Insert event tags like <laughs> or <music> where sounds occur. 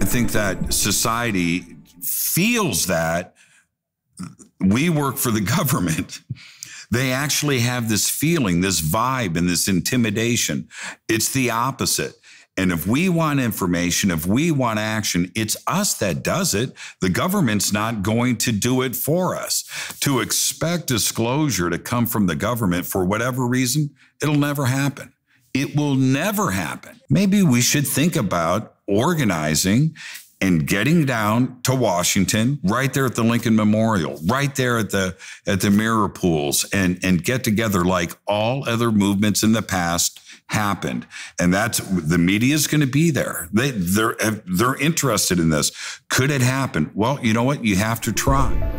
I think that society feels that we work for the <laughs> government. They actually have this feeling, this vibe, and this intimidation. It's the opposite. And if we want information, if we want action, it's us that does it. The government's not going to do it for us. To expect disclosure to come from the government for whatever reason, it'll never happen. It will never happen. Maybe we should think about organizing and getting down to Washington, right there at the Lincoln Memorial, right there at the at the mirror pools, and and get together like all other movements in the past happened. And that's the media is going to be there. They they're they're interested in this. Could it happen? Well, you know what? You have to try.